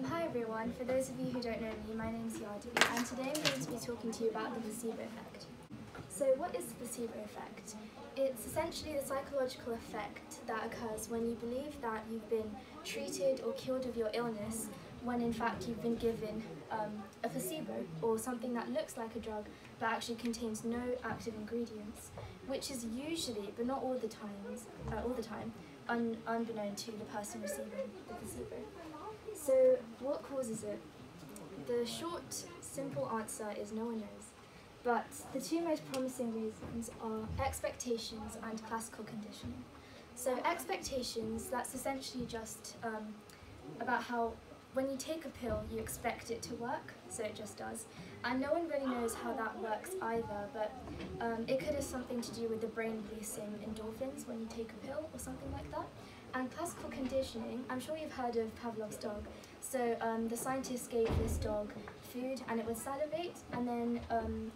Um, hi everyone, for those of you who don't know me, my name is Yadi and today I'm going to be talking to you about the placebo effect. So what is the placebo effect? It's essentially the psychological effect that occurs when you believe that you've been treated or cured of your illness when in fact you've been given um, a placebo or something that looks like a drug but actually contains no active ingredients, which is usually, but not all the times, uh, all the time, un unbeknown to the person receiving the placebo. What causes it? The short, simple answer is no one knows. But the two most promising reasons are expectations and classical conditioning. So expectations, that's essentially just um, about how when you take a pill, you expect it to work, so it just does. And no one really knows how that works either, but um, it could have something to do with the brain releasing endorphins when you take a pill or something like that. And classical conditioning, I'm sure you've heard of Pavlov's dog. So um, the scientists gave this dog food and it would salivate, and then um,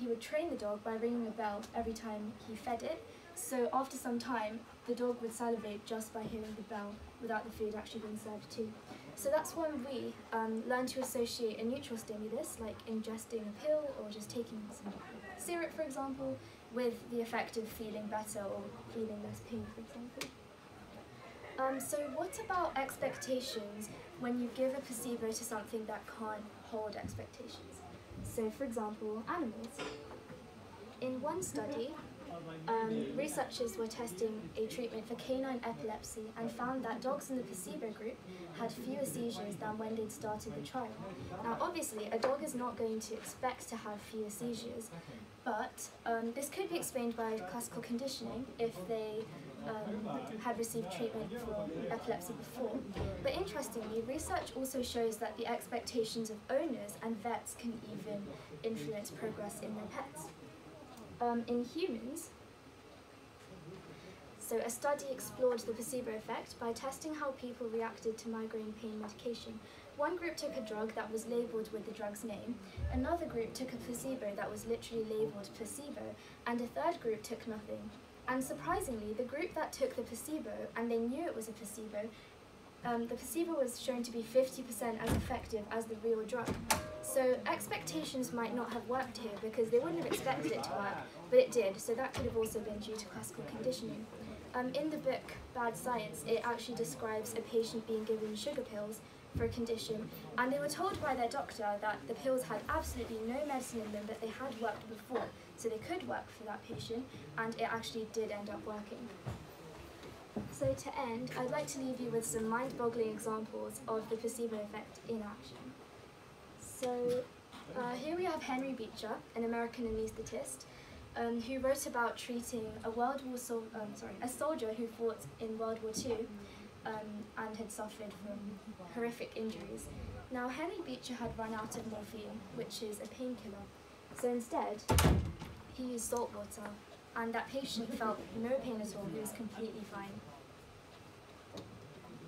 he would train the dog by ringing a bell every time he fed it. So after some time, the dog would salivate just by hearing the bell without the food actually being served too. So that's when we um, learn to associate a neutral stimulus, like ingesting a pill or just taking some syrup, for example, with the effect of feeling better or feeling less pain, for example. Um, so what about expectations when you give a placebo to something that can't hold expectations? So for example, animals. In one study, um, researchers were testing a treatment for canine epilepsy and found that dogs in the placebo group had fewer seizures than when they'd started the trial. Now obviously a dog is not going to expect to have fewer seizures, but um, this could be explained by classical conditioning if they um, had received treatment for epilepsy before. But interestingly, research also shows that the expectations of owners and vets can even influence progress in their pets. Um, in humans, so a study explored the placebo effect by testing how people reacted to migraine pain medication. One group took a drug that was labelled with the drug's name, another group took a placebo that was literally labelled placebo, and a third group took nothing. And surprisingly, the group that took the placebo, and they knew it was a placebo, um, the placebo was shown to be 50% as effective as the real drug. So expectations might not have worked here because they wouldn't have expected it to work, but it did, so that could have also been due to classical conditioning. Um, in the book Bad Science, it actually describes a patient being given sugar pills for a condition, and they were told by their doctor that the pills had absolutely no medicine in them, that they had worked before, so they could work for that patient, and it actually did end up working. So to end, I'd like to leave you with some mind-boggling examples of the placebo effect in action. So uh, here we have Henry Beecher, an American anaesthetist, um, who wrote about treating a World War so um, sorry a soldier who fought in World War II um, and had suffered from horrific injuries. Now Henry Beecher had run out of morphine, which is a painkiller, so instead he used salt water, and that patient felt no pain at all. He was completely fine.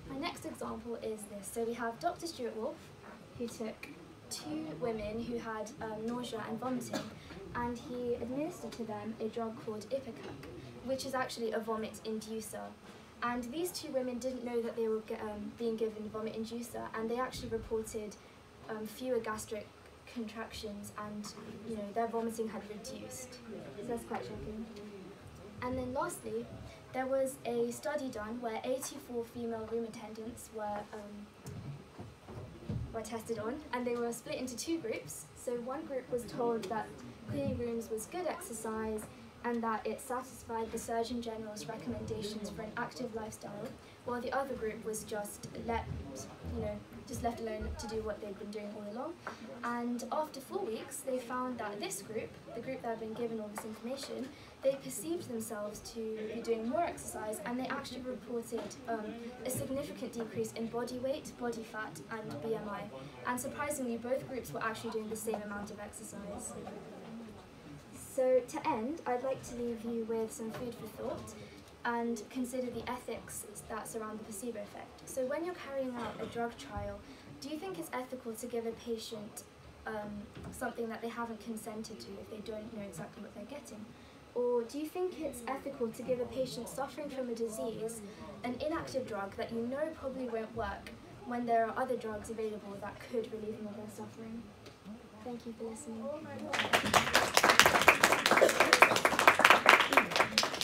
My next example is this. So we have Dr. Stewart Wolf, who took two women who had um, nausea and vomiting, and he administered to them a drug called Ipecac, which is actually a vomit inducer. And these two women didn't know that they were um, being given vomit inducer, and they actually reported um, fewer gastric contractions, and you know their vomiting had reduced. So that's quite shocking. And then lastly, there was a study done where 84 female room attendants were um, were tested on, and they were split into two groups. So one group was told that cleaning rooms was good exercise and that it satisfied the Surgeon General's recommendations for an active lifestyle, while the other group was just let, you know, just left alone to do what they'd been doing all along. And after four weeks, they found that this group, the group that had been given all this information, they perceived themselves to be doing more exercise and they actually reported um, a significant decrease in body weight, body fat and BMI. And surprisingly, both groups were actually doing the same amount of exercise. So to end, I'd like to leave you with some food for thought and consider the ethics that surround the placebo effect. So when you're carrying out a drug trial, do you think it's ethical to give a patient um, something that they haven't consented to if they don't know exactly what they're getting? Or do you think it's ethical to give a patient suffering from a disease an inactive drug that you know probably won't work, when there are other drugs available that could relieve them of their suffering. Thank you for listening. ハハハハ!